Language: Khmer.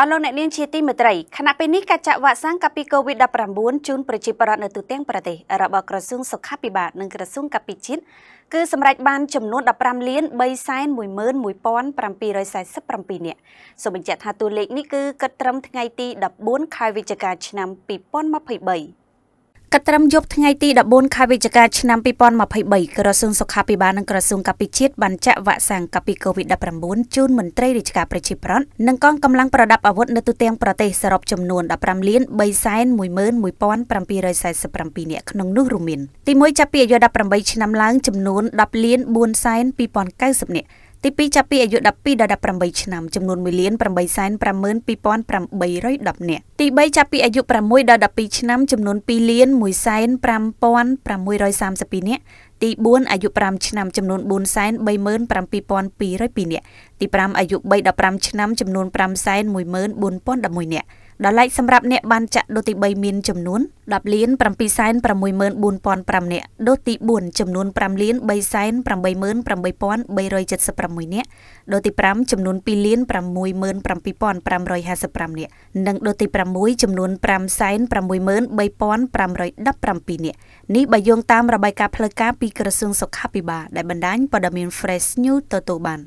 អរលោកអ្នកនាងជាទីមេត្រីខណៈពេលនេះការចាក់វ៉ាក់សាំងកាពី COVID-19 ជូនប្រជាពលរដ្ឋនៅទូទាំងប្រទេសរបស់ក្រសួងសុខាភិបាលនិងក្រសួងកាពីជាតិគឺសម្រេចបានចំនួន15លាន311,747នាក់សូមបញ្ជាក់ថាតួលេខនេះគឺគិតត្រឹមថ្ងៃទី14ខែវិច្ឆិកាឆ្នាំ2023 កត្រឹមយប់ថ្ងៃទី14ខែវិច្ឆិកាឆ្នាំ2023ក្រសួងសុខាភិបាលនិងក្រសួងកាពិជាតិបានចាក់វ៉ាក់សាំងកាពី COVID-19 ជូនមន្ត្រីរាជការប្រជាប្រដ្ឋនិងកងកម្លាំងប្រដាប់អាវុធនៅទូទាំងប្រទេសសរុបចំនួន15លាន311,747នាក់ក្នុងនោះរួមមានទី1ចាប់ពីអាយុ18ឆ្នាំឡើងចំនួន10លាន4,290នាក់ ទី2ចាប់ពីអាយុ12ដល់18ឆ្នាំចំនួន1លាន852,810នាក់ទី3ចាប់ពីអាយុ6ដល់12ឆ្នាំចំនួន2លាន155,632នាក់ទី4អាយុ5ឆ្នាំចំនួន437,202នាក់ទី5អាយុ3ដល់5ឆ្នាំចំនួន514,011នាក់ ដល់ឡែកសម្រាប់អ្នកបានចាក់ដូសទី3មានចំនួន10លាន764,500នាក់ដូសទី4ចំនួន5លាន388,376នាក់ដូសទី5ចំនួន2លាន67,555នាក់និងដូសទី6ចំនួន563,3517នាក់នេះបើយោងតាមរបាយការណ៍ផ្លូវការពីក្រសួងសុខាភិបាលដែលបណ្ដាញព័ត៌មាន Fresh News ទទួលបាន